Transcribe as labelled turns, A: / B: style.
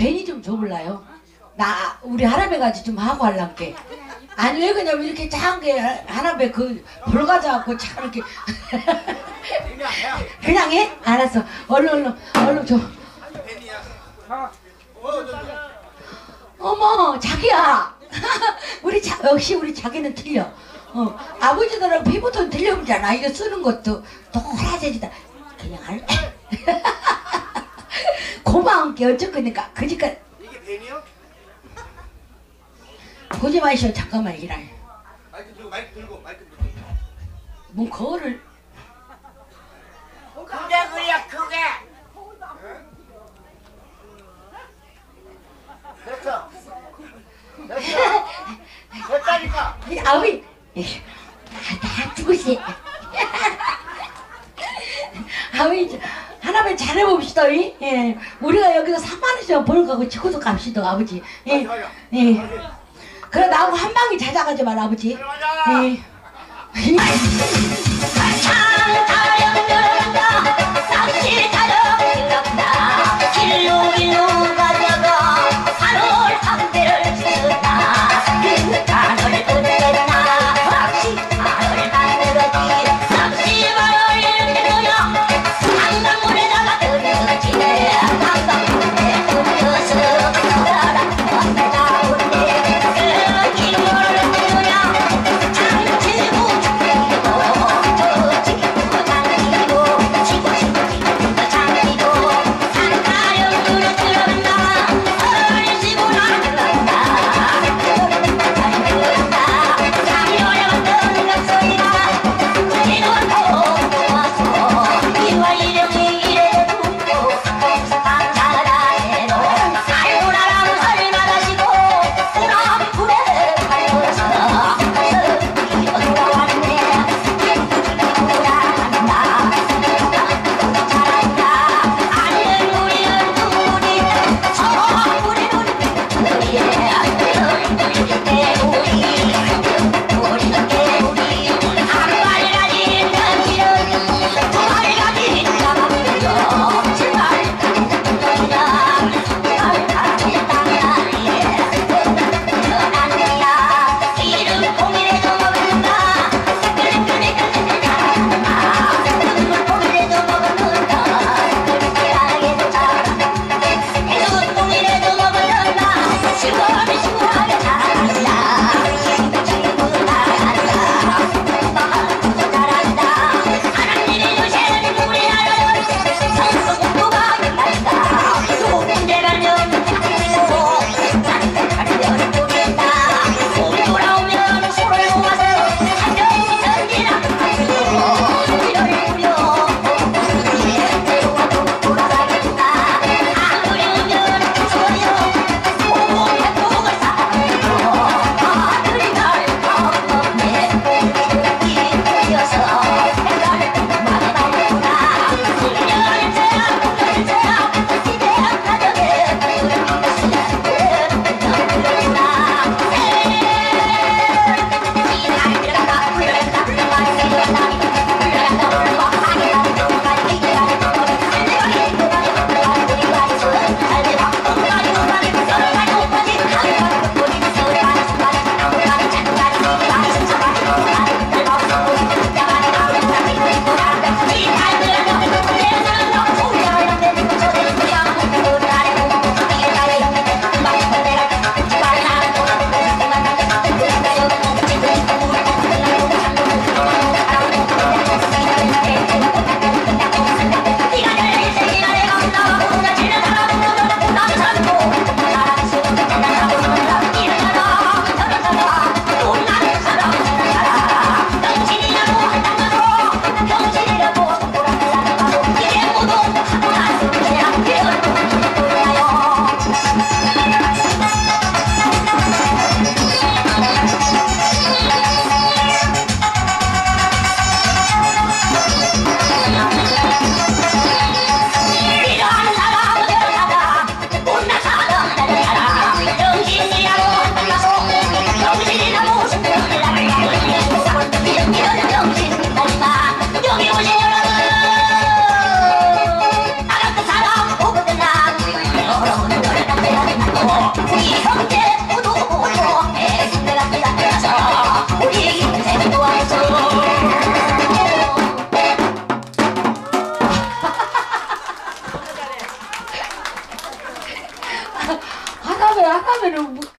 A: 나 벤이 좀 줘볼라요? 나 우리 할아버지가 좀 하고 할란게 아니 왜 그냥 이렇게 작은 게 할아버지 그 볼가져 갖고 참 이렇게.
B: 그냥 해.
A: 알았어. 얼른 얼른 얼른 줘.
B: 어.
A: 어머 자기야. 우리 자, 역시 우리 자기는 틀려. 어, 아버지들은 피부톤 틀려보잖아. 이거 쓰는 것도. 노란색이다. 그냥 할 고마운 게 어쩌니까 그니까
B: 이게 벤이요?
A: 보지 마시오. 잠깐만 이라
B: 마이크 들고 마이크 들고 마이크 들고.
A: 뭐 거를
C: 그게 그래 그게. 됐어. 됐어. 됐다니까.
A: 이 아버지 다 죽으시 아버지 저, 하나만 잘해봅시다 이? 예. 우리가 여기서 3만 원씩 벌 거고 치고도 갑시다 아버지 예. 예. 그래 나하고 한 방에 자자가지 말 아버지. 예.